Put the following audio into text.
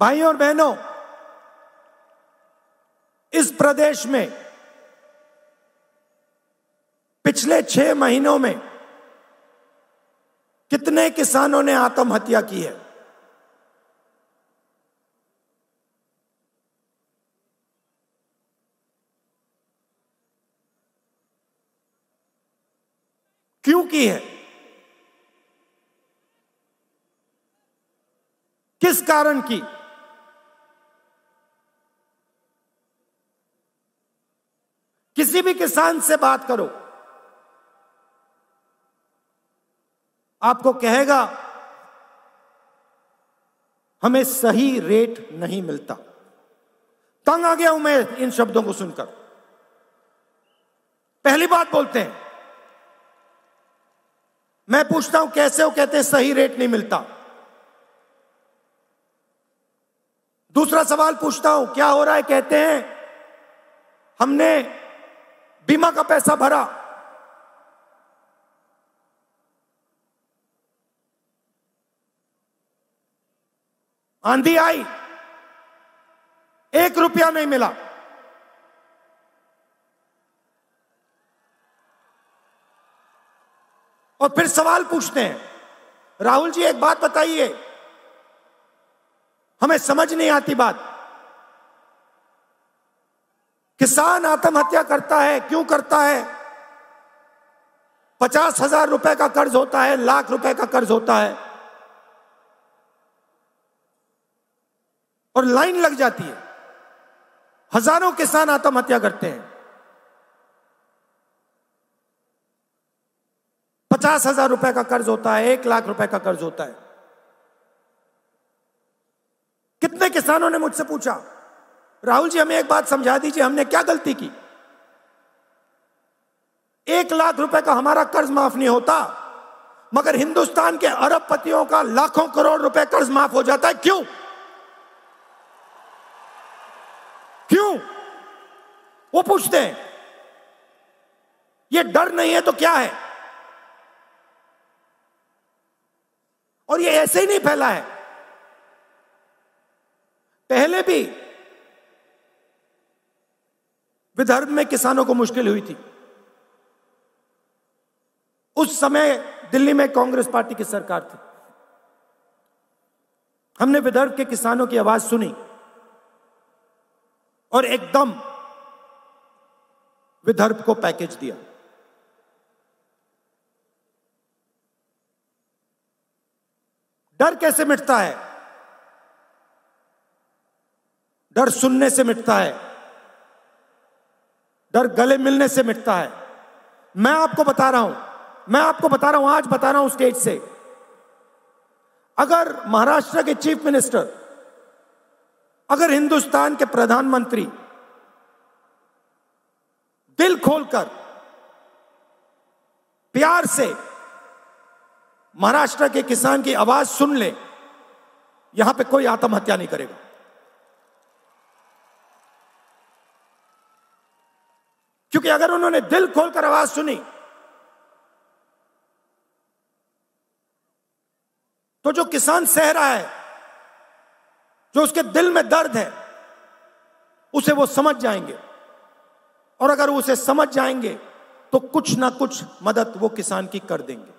भाइयों और बहनों, इस प्रदेश में पिछले छह महीनों में कितने किसानों ने आत्महत्या की है? क्यों की है? किस कारण की? किसी भी किसान से बात करो। आपको कहेगा, हमें सही रेट नहीं मिलता। तंग आ गया हूँ मैं इन शब्दों को सुनकर। पहली बात बोलते हैं, मैं पूछता हूँ, कैसे हो? कहते हैं, सही रेट नहीं मिलता। दूसरा सवाल पूछता हूँ, क्या हो रहा है? कहते हैं, हमने बीमा का पैसा भरा। आंधी आई, एक रुपया नहीं मिला। और फिर सवाल पूछते हैं, राहुल जी एक बात बताइए, हमें समझ नहीं आती बात। किसान आत्महत्या करता है, क्यों करता है? पचास हज़ार रुपए का कर्ज होता है, लाख रुपए का कर्ज होता है। और लाइन लग जाती है। हज़ारों किसान आत्महत्या करते हैं। पचास हज़ार रुपए का कर्ज होता है, एक लाख रुपए का कर्ज होता है। कितने किसानों ने मुझसे पूछा? राहुल जी, हमें एक बात समझा दीजिए, हमने क्या गलती की? एक लाख रुपए का हमारा कर्ज माफ़ नहीं होता, मगर हिंदुस्तान के अरबपतियों का लाखों करोड़ रुपए कर्ज माफ़ हो जाता है। क्यों? क्यों? वो पूछते हैं, ये डर नहीं है तो क्या है? और ये ऐसे ही नहीं फैला है। पहले भी विदर्भ में किसानों को मुश्किल हुई थी। उस समय दिल्ली में कांग्रेस पार्टी की सरकार थी। हमने विदर्भ के किसानों की आवाज़ सुनी और एकदम विदर्भ को पैकेज दिया। डर कैसे मिटता है? डर सुनने से मिटता है। डर गले मिलने से मिटता है। मैं आपको बता रहा हूँ, मैं आपको बता रहा हूँ, आज बता रहा हूँ स्टेज से। अगर महाराष्ट्र के चीफ मिनिस्टर, अगर हिंदुस्तान के प्रधानमंत्री दिल खोलकर प्यार से महाराष्ट्र के किसान की आवाज़ सुन ले, यहाँ पे कोई आत्महत्या नहीं करेगा। क्योंकि अगर उन्होंने दिल खोलकर आवाज़ सुनी तो जो किसान सह रहा है, जो उसके दिल में दर्द है, उसे वो समझ जाएँगे। और अगर उसे समझ जाएँगे तो कुछ ना कुछ मदद वो किसान की कर देंगे।